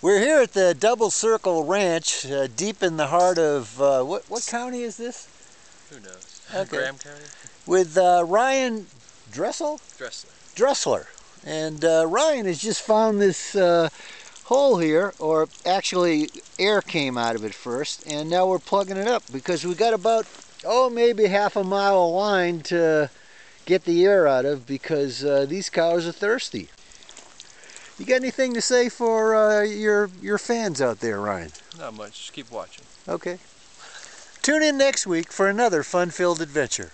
We're here at the Double Circle Ranch, uh, deep in the heart of, uh, what, what county is this? Who knows? Okay. Graham County? With uh, Ryan Dressel? Dressler. Dressler. And uh, Ryan has just found this uh, hole here, or actually air came out of it first, and now we're plugging it up because we got about, oh, maybe half a mile of line to get the air out of because uh, these cows are thirsty. You got anything to say for uh, your your fans out there, Ryan? Not much. Just keep watching. Okay. Tune in next week for another fun-filled adventure.